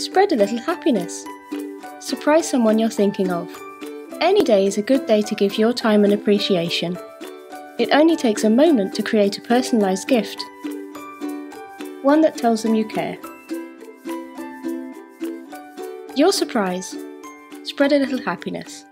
Spread a little happiness. Surprise someone you're thinking of. Any day is a good day to give your time and appreciation. It only takes a moment to create a personalised gift. One that tells them you care. YourSurprise. Spread a little happiness.